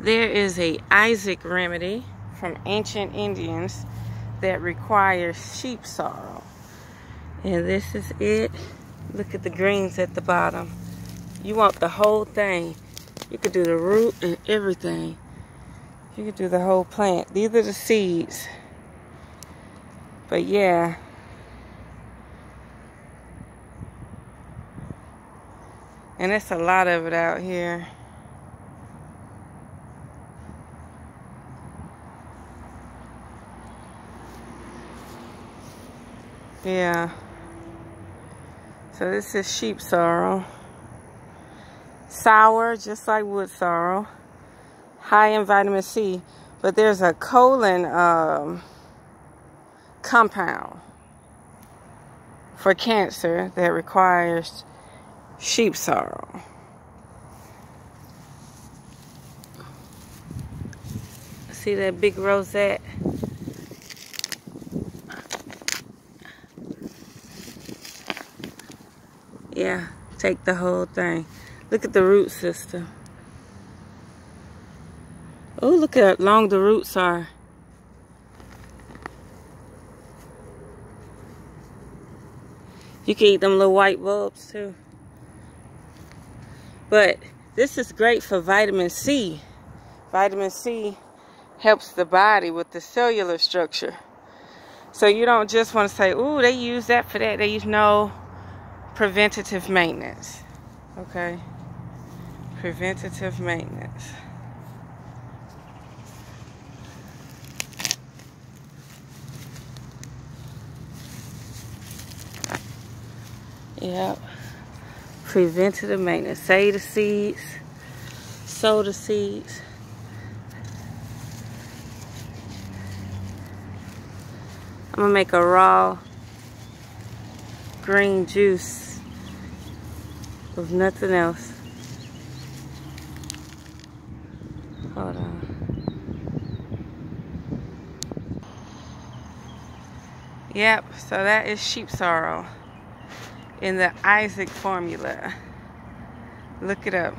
There is a Essiac remedy from ancient Indians that requires sheep sorrel. And this is it. Look at the greens at the bottom. You want the whole thing. You could do the root and everything. You could do the whole plant. These are the seeds. But yeah. And it's a lot of it out here. Yeah. So this is sheep sorrel. Sour, just like wood sorrel. High in vitamin C. But there's a colon um, compound for cancer that requires sheep sorrel. See that big rosette? Yeah, take the whole thing. Look at the root system. Oh, look at how long the roots are. You can eat them little white bulbs too. But this is great for vitamin C. Vitamin C helps the body with the cellular structure. So you don't just want to say, "Ooh, they use that for that." They use no preventative maintenance. Okay? Preventative maintenance. Yep. Preventative maintenance. Save the seeds. Sow the seeds. I'm gonna make a raw green juice with nothing else. Hold on. Yep, so that is sheep sorrel in the Essiac formula. Look it up.